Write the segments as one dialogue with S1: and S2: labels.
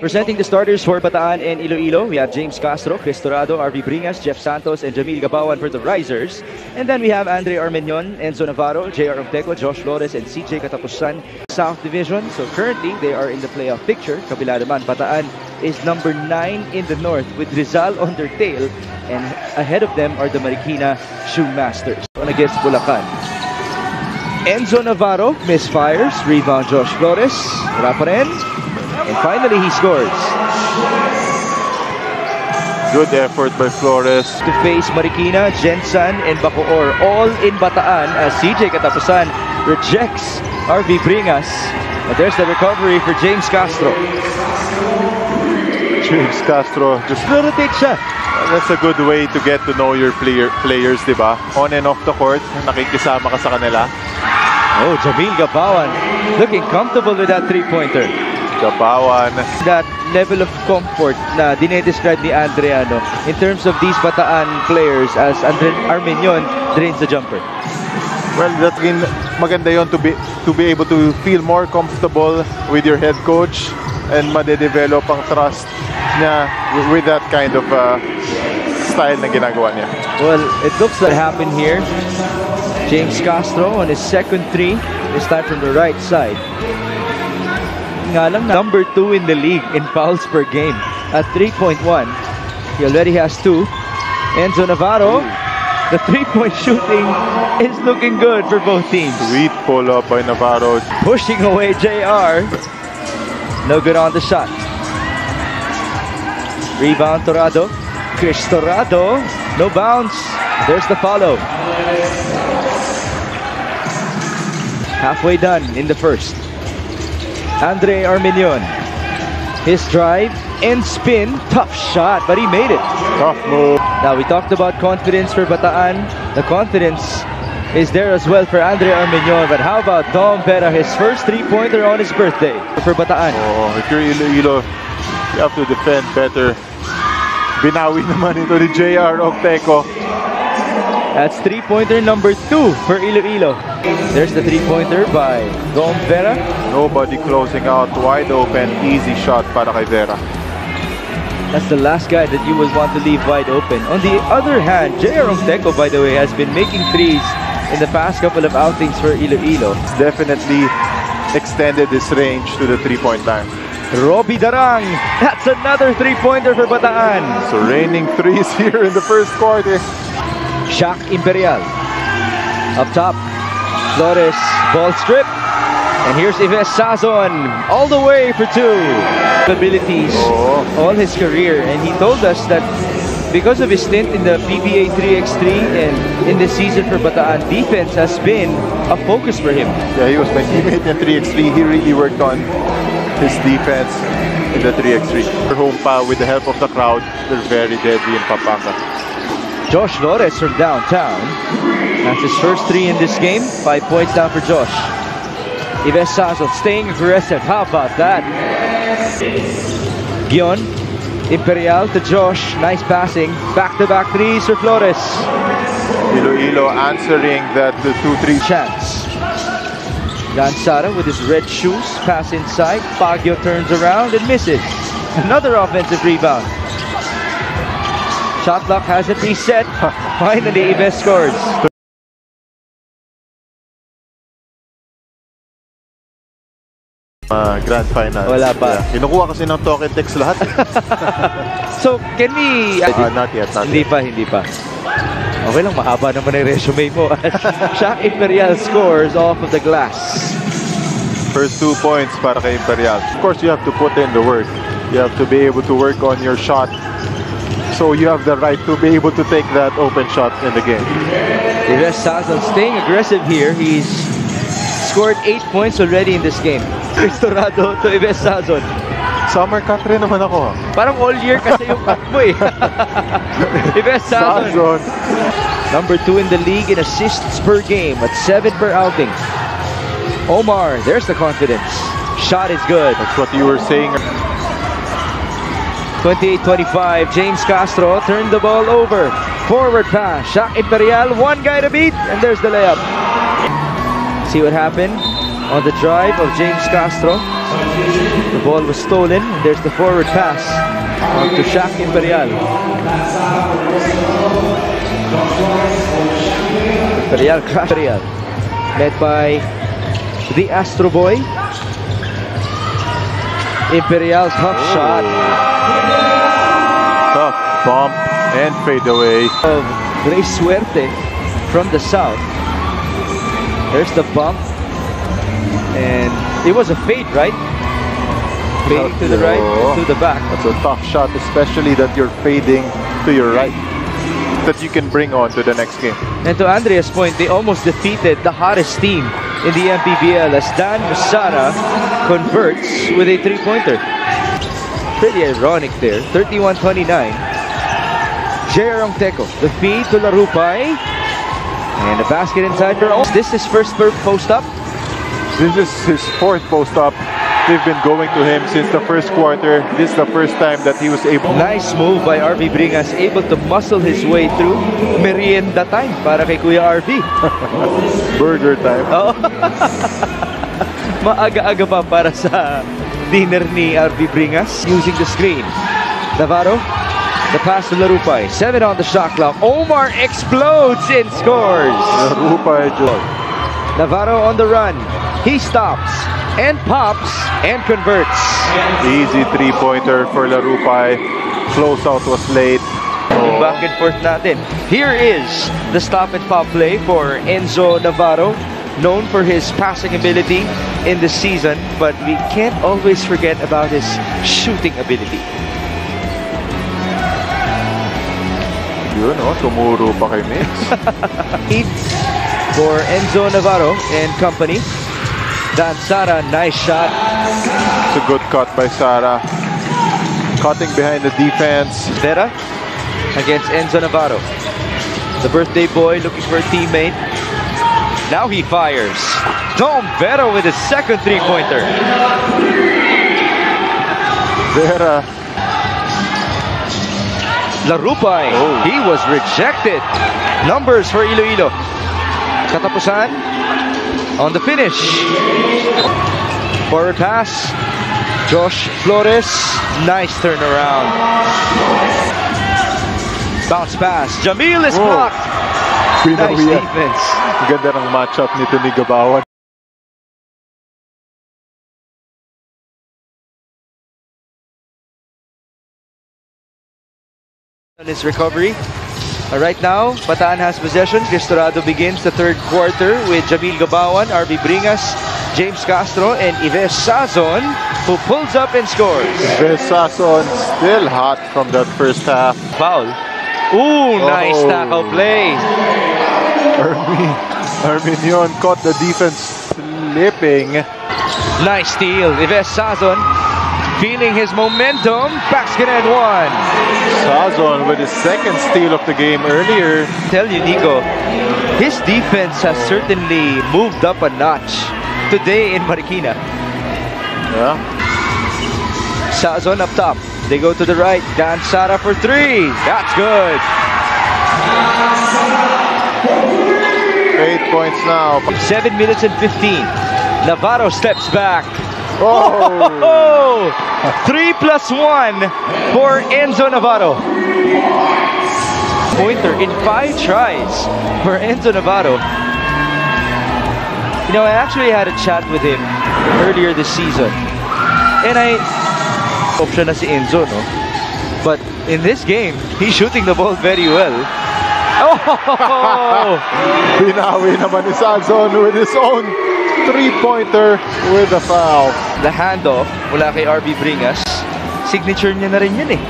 S1: Presenting the starters for Bataan and Iloilo, we have James Castro, Cristorado, RV Bringas, Jeff Santos, and Jamil Gabawan for the Risers. And then we have Andre Armenion, Enzo Navarro, JR Ongteco, Josh Flores, and CJ Katapusan, South Division. So currently, they are in the playoff picture. Kabila naman, Bataan is number 9 in the North with Rizal on their tail. And ahead of them are the Marikina Shoemasters. On against Bulacan. Enzo Navarro misfires. Rebound Josh Flores. Wala. And finally, he scores.
S2: Good effort by Flores.
S1: To face Marikina, Jensen, and Bacoor, all in Bataan as CJ Katapusan rejects RV Bringas. But there's the recovery for James Castro.
S2: James Castro just
S1: Rotate siya.
S2: that's a good way to get to know your player, players, di ba? On and off the court, nakikisama ka sa kanila.
S1: Oh, Jamil Gabawan looking comfortable with that three-pointer.
S2: Gabawan.
S1: That level of comfort na dinedescribe ni Andreano in terms of these Bataan players as Andre Armenion drains the jumper.
S2: Well, that's rin maganda yon to be to be able to feel more comfortable with your head coach and madedevelop ang trust niya with that kind of uh, style na ginagawa niya.
S1: Well, it looks like happened here. James Castro on his second three, this time from the right side. Nga lang, number two in the league in fouls per game at 3.1. He already has two. Enzo Navarro, the three-point shooting is looking good for both teams.
S2: Sweet pull-up by Navarro.
S1: Pushing away JR. No good on the shot. Rebound Torado. Chris Torado. No bounce. There's the follow. Halfway done in the first. Andre Armenion. His drive and spin. Tough shot, but he made it.
S2: Tough move.
S1: Now, we talked about confidence for Bataan. The confidence is there as well for Andre Armenion. But how about Dom Vera, his first three-pointer on his birthday for Bataan?
S2: Oh, if you're Iloilo, you have to defend better. Binawi naman ito ni JR Ongteco.
S1: That's three-pointer number two for Iloilo. There's the three-pointer by Dom Vera.
S2: Nobody closing out wide open. Easy shot para kay Vera.
S1: That's the last guy that you would want to leave wide open. On the other hand, J.R. Ongteco, by the way, has been making threes in the past couple of outings for Iloilo.
S2: Definitely extended his range to the three-point line.
S1: Robbie Darang, that's another three-pointer for Bataan.
S2: So raining threes here in the first quarter.
S1: Shaq Imperial. Up top, Flores ball strip. And here's Ives Sazon all the way for two. Abilities
S2: Oh.
S1: all his career. And he told us that because of his stint in the PBA 3x3 and in the season for Bataan, defense has been a focus for him.
S2: Yeah, he was my teammate in 3x3. He really worked on his defense in the 3x3. For home pa with the help of the crowd, they're very deadly in Pampanga.
S1: Josh Flores from downtown. That's his first three in this game. Five points down for Josh. Ives Sazon staying aggressive. How about that? Gion. Imperial to Josh. Nice passing. Back-to-back threes for Flores.
S2: Iloilo answering that the 2-3
S1: Chance. Gansara with his red shoes. Pass inside. Baguio turns around and misses. Another offensive rebound. Shot clock hasn't reset. Finally, Ives scores.
S2: uh, grand finals.
S1: Wala pa.
S2: Yeah. Kinukuha kasi ng token text lahat. eh.
S1: So, can we...
S2: Ah, not yet, not
S1: hindi
S2: yet.
S1: pa, hindi pa. Okay lang, mahaba naman ang resume mo. Shaq Imperial scores off of the glass.
S2: First two points para kay Imperial. Of course, you have to put in the work. You have to be able to work on your shot. So you have the right to be able to take that open shot in the game.
S1: Ives Sazon staying aggressive here. He's scored 8 points already in this game. Cristorado to Ives Sazon.
S2: Summer cut rin naman ako. ah.
S1: Parang all year kasi yung cut mo eh. Ives Sazon.
S2: Sazon.
S1: Number 2 in the league in assists per game at 7 per outing. Omar, there's the confidence. Shot is good.
S2: That's what you were saying.
S1: 28-25, James Castro turned the ball over. Forward pass, Shaq Imperial, one guy to beat, and there's the layup. See what happened on the drive of James Castro. The ball was stolen. There's the forward pass to Shaq Imperial. Imperial crash. Imperial. Led by the Astro Boy. Imperial tough shot oh.
S2: Tough bump and fade away.
S1: of Grace Suerte from the south. There's the bump. And it was a fade, right? Fading to the right, to the back.
S2: That's a tough shot, especially that you're fading to your right. That you can bring on to the next game.
S1: And to Andrea's point, they almost defeated the hottest team in the MPBL as Dan Sara converts with a three-pointer. Pretty ironic there. 31-29. JR Ongteco, the feed to Larupay. And the basket inside for all. This is first post up.
S2: This is his fourth post up. They've been going to him since the first quarter. This is the first time that he was able.
S1: Nice move by RV Bringas, able to muscle his way through merienda time para kay Kuya RV.
S2: Burger time.
S1: Oo. Maaga-aga pa para sa dinner ni RV Bringas using the screen. Navarro, the pass to Larupay. Seven on the shot clock. Omar explodes and scores.
S2: Rupa George.
S1: Navarro on the run. He stops and pops and converts.
S2: Easy three-pointer for Larupay. Closeout was late.
S1: Yung back and forth natin. Here is the stop and pop play for Enzo Navarro, known for his passing ability in the season, but we can't always forget about his shooting ability.
S2: Yun, oh, tumuro pa kay Mix.
S1: Lead for Enzo Navarro and company. Dan Sara, nice shot.
S2: It's a good cut by Sara. Cutting behind the defense.
S1: Vera against Enzo Navarro. The birthday boy looking for a teammate. Now he fires. Dom Vera with his second three-pointer.
S2: Vera.
S1: Larupay,
S2: Oh.
S1: he was rejected. Numbers for Iloilo. Katapusan on the finish. Forward pass. Josh Flores, nice turnaround. Bounce pass. Jamil is
S2: Whoa.
S1: blocked. Nice
S2: Pinawiyan.
S1: defense.
S2: Ganda ng matchup nito ni Gabawan.
S1: on his recovery. Right now, Bataan has possession. Cristorado begins the third quarter with Jamil Gabawan, RV Bringas, James Castro, and Ives Sazon, who pulls up and scores.
S2: Ives Sazon still hot from that first half.
S1: Foul. Ooh, oh. nice
S2: Oh.
S1: tackle play.
S2: Armin, Arminion caught the defense slipping.
S1: Nice steal. Ives Sazon feeling his momentum. Basket and one.
S2: Sazon with his second steal of the game earlier.
S1: Tell you, Nico, his defense has certainly moved up a notch today in Marikina.
S2: Yeah.
S1: Sazon up top. They go to the right. Dan Sara for three. That's good.
S2: Eight points now.
S1: Seven minutes and 15. Navarro steps back.
S2: Oh!
S1: Oh! Three plus one for Enzo Navarro. Pointer in five tries for Enzo Navarro. You know, I actually had a chat with him earlier this season. And I... Option na si Enzo, no? But in this game, he's shooting the ball very well. Oh!
S2: Binawi naman ni Sazon with his own three-pointer with a foul.
S1: The handoff mula kay RB Bringas. Signature niya na rin yun eh.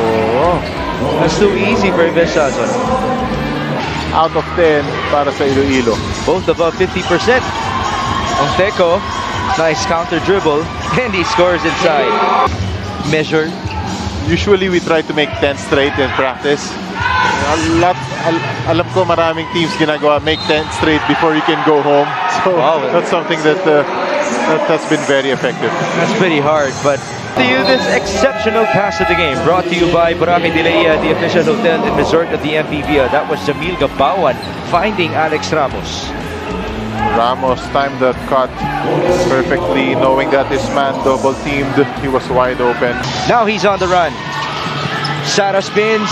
S2: Oh.
S1: That's too easy for Ives Sazon.
S2: Out of 10 para sa Iloilo.
S1: Both above 50%. Onteco, nice counter dribble, and he scores inside. Measure.
S2: Usually we try to make 10 straight in practice. A lot, al- alam ko maraming teams ginagawa make 10 straight before you can go home. So
S1: Wow.
S2: that's something that uh, that has been very effective.
S1: That's pretty hard, but to you this exceptional pass of the game brought to you by Boracay de Leia, the official hotel and resort of the MPBL. That was Jamil Gabawan finding Alex Ramos.
S2: Ramos timed that cut perfectly, knowing that his man double teamed. He was wide open.
S1: Now he's on the run. Sara spins.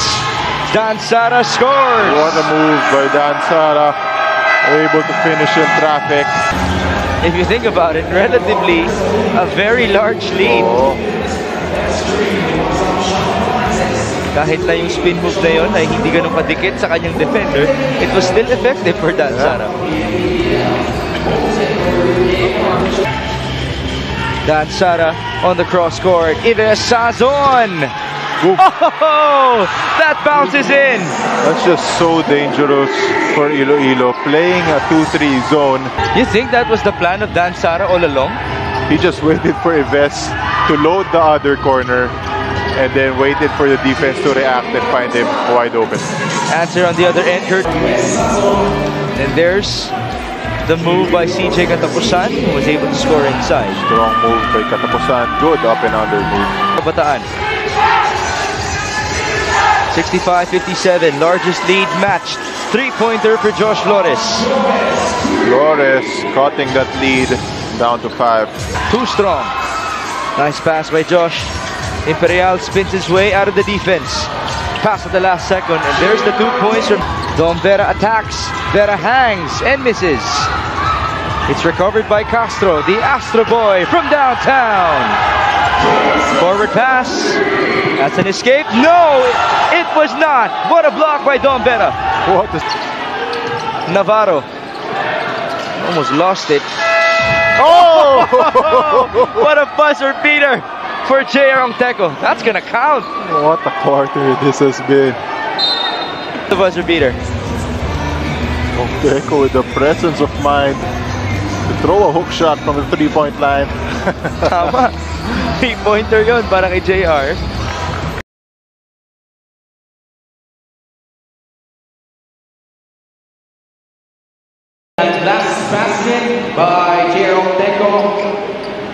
S1: Dan Sara scores.
S2: What a move by Dan Sara. Able to finish in traffic.
S1: If you think about it, relatively a very large lead.
S2: Oh,
S1: Kahit na yung spin move na yun ay hindi ganun kadikit sa kanyang defender, it was still effective for Dan Sara. Dan Sara on the cross court. Ives Sazon!
S2: Oof.
S1: Oh, that bounces in.
S2: that's just so dangerous for Iloilo. Playing a 2-3 zone.
S1: You think that was the plan of Dan Sara all along?
S2: He just waited for Ives to load the other corner and then waited for the defense to react and find him wide open.
S1: Answer on the other end, Kurt. And there's the move by CJ Katapusan, who was able to score inside.
S2: Strong move by Katapusan. Good up and under move.
S1: Kabataan. 65-57, largest lead matched. Three-pointer for Josh Flores.
S2: Flores cutting that lead down to five.
S1: Too strong. Nice pass by Josh. Imperial spins his way out of the defense. Pass at the last second, and there's the two points from Dom Vera attacks. Vera hangs and misses. It's recovered by Castro, the Astro Boy from downtown. Forward pass. That's an escape. No, it was not. What a block by Dom Vera.
S2: What
S1: Navarro almost lost it.
S2: Oh!
S1: what a buzzer beater for J.R. Ongteco. That's gonna count.
S2: what a quarter this has been.
S1: The buzzer beater.
S2: Deco with the presence of mind to throw a hook shot from the three-point line.
S1: Tama. Three-pointer yun para kay JR.
S3: Last basket by Jerome Deco.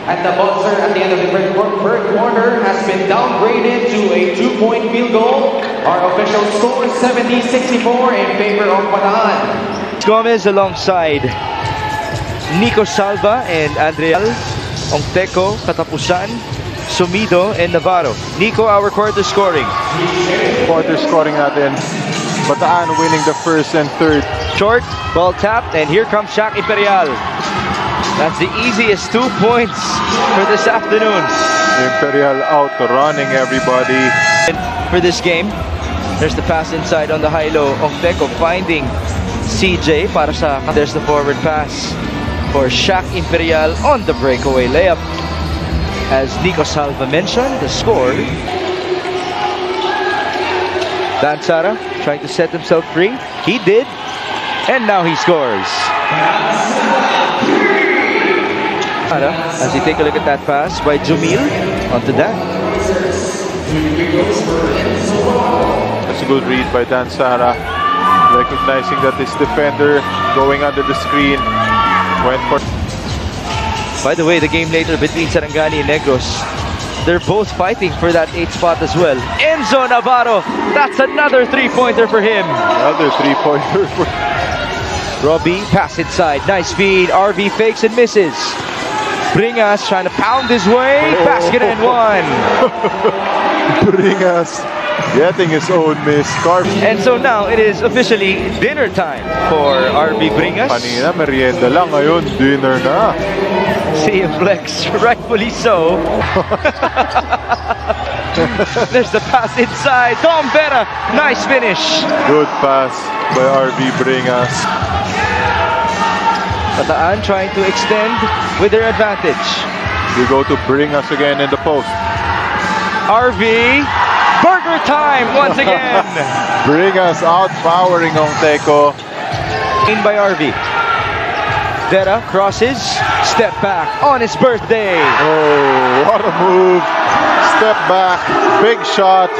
S3: And the buzzer at the end of the third quar- quarter has been downgraded to a two-point field goal. Our official score 70-64 in favor of Bataan.
S1: Gomez alongside Nico Salva and Andreal Ongteco, Katapusan, Sumido, and Navarro. Nico, our quarter scoring.
S2: Quarter scoring natin. Bataan winning the first and third.
S1: Short, ball tapped, and here comes Shaq Imperial. That's the easiest two points for this afternoon.
S2: Imperial out running everybody.
S1: for this game. There's the pass inside on the high-low. Ongteco finding CJ para sa... There's the forward pass for Shaq Imperial on the breakaway layup. As Nico Salva mentioned, the score. Dan Sara trying to set himself free. He did. And now he scores. Sara, as you take a look at that pass by Jamil onto that.
S2: That's a good read by Dan Sara. Recognizing that his defender going under the screen went for
S1: By the way, the game later between Sarangani and Negros, they're both fighting for that eighth spot as well. Enzo Navarro, that's another three-pointer for him.
S2: another three-pointer for
S1: Robbie, pass inside, nice speed. RV fakes and misses. Bringas trying to pound his way, oh. basket and one.
S2: Bringas getting his own miss. Carp
S1: And so now it is officially dinner time for RV Bringas.
S2: kanina merienda lang ngayon dinner na.
S1: See him flex, rightfully so. There's the pass inside. Dom Vera, nice finish.
S2: Good pass by RV Bringas.
S1: Bataan trying to extend with their advantage.
S2: We go to Bringas again in the post.
S1: RV, time once again.
S2: Bringas outpowering Ongteco.
S1: In by RV. Vera crosses, step back on his birthday.
S2: Oh, what a move. Step back, big shot,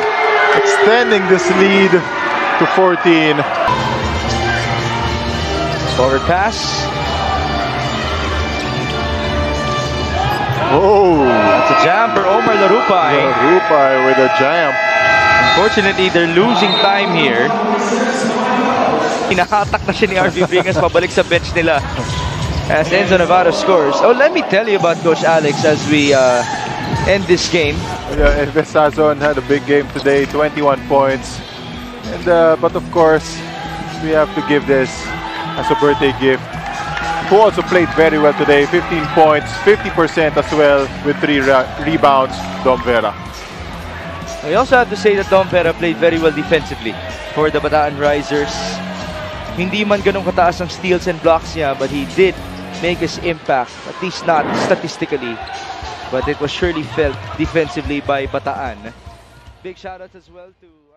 S2: extending this lead to 14.
S1: Forward pass.
S2: Oh,
S1: That's a jam for Omar Larupay.
S2: Rupay with a jam.
S1: Unfortunately, they're losing time here. Hinahatak na siya ni RV Bringas pabalik sa bench nila. as Enzo Navarro scores. Oh, let me tell you about Coach Alex as we uh, end this game.
S2: Yeah, and Ives Sazon had a big game today, 21 points. And uh, but of course, we have to give this as a birthday gift. Who also played very well today, 15 points, 50% as well with three rebounds, Dom Vera.
S1: We also have to say that Dom Vera played very well defensively for the Bataan Risers. Hindi man ganun kataas ang steals and blocks niya, but he did make his impact, at least not statistically. But it was surely felt defensively by Bataan. Big shoutouts as well to...